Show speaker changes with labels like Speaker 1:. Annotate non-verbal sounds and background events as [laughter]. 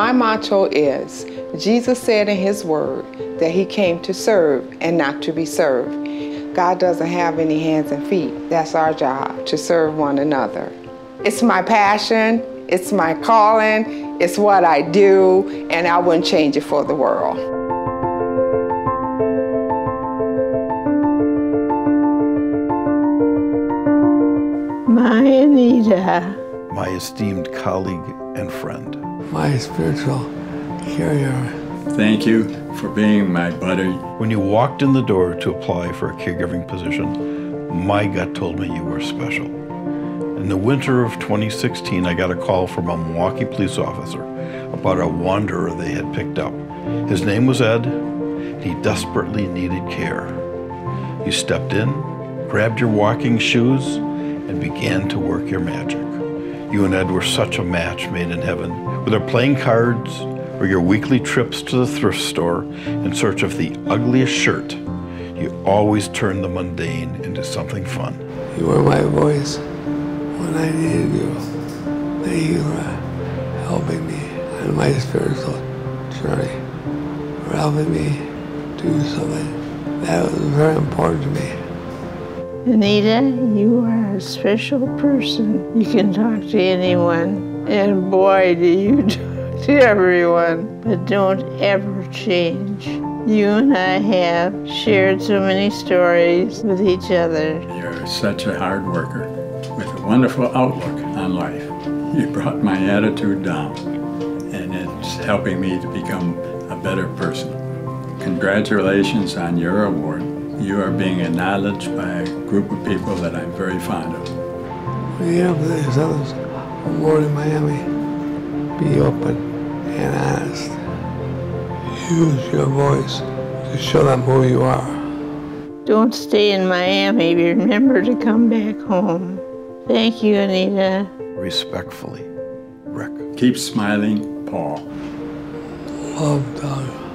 Speaker 1: My motto is Jesus said in His Word that He came to serve and not to be served. God doesn't have any hands and feet. That's our job, to serve one another. It's my passion, it's my calling, it's what I do, and I wouldn't change it for the world.
Speaker 2: My Anita,
Speaker 3: my esteemed colleague and friend.
Speaker 4: my spiritual carrier.
Speaker 5: Thank you for being my buddy.
Speaker 3: When you walked in the door to apply for a caregiving position, my gut told me you were special. In the winter of 2016, I got a call from a Milwaukee police officer about a wanderer they had picked up. His name was Ed. He desperately needed care. You stepped in, grabbed your walking shoes, and began to work your magic. You and Ed were such a match made in heaven. Whether playing cards or your weekly trips to the thrift store in search of the ugliest shirt, you always turned the mundane into something fun.
Speaker 4: You were my voice when I needed you. Thank you for helping me on my spiritual journey, for helping me do something that was very important to me.
Speaker 2: Anita, you are a special person. You can talk to anyone, and boy, do you [laughs] talk to everyone. But don't ever change. You and I have shared so many stories with each other.
Speaker 5: You're such a hard worker with a wonderful outlook on life. You brought my attitude down, and it's helping me to become a better person. Congratulations on your award. You are being acknowledged by a group of people that I'm very fond of.
Speaker 4: When you have this others award in Miami, be open and honest. Use your voice to show them who you are.
Speaker 2: Don't stay in Miami. Remember to come back home. Thank you, Anita.
Speaker 3: Respectfully, Rick.
Speaker 5: Keep smiling, Paul.
Speaker 4: Love, Doug.